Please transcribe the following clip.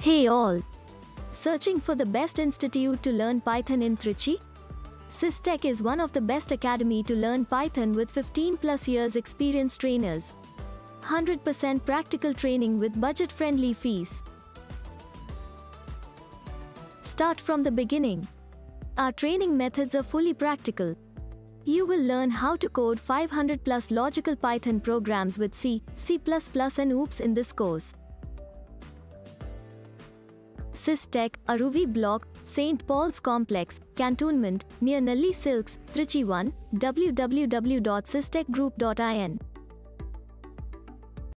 Hey all! Searching for the best institute to learn Python in Trichy? Systech is one of the best academy to learn Python with 15 plus years experience trainers. 100% practical training with budget-friendly fees. Start from the beginning. Our training methods are fully practical. You will learn how to code 500 plus logical Python programs with C, C++ and OOPS in this course. Systech, Aruvi Block, St. Paul's Complex, Cantonment, near Nalli Silks, Trichy 1, www.systechgroup.in.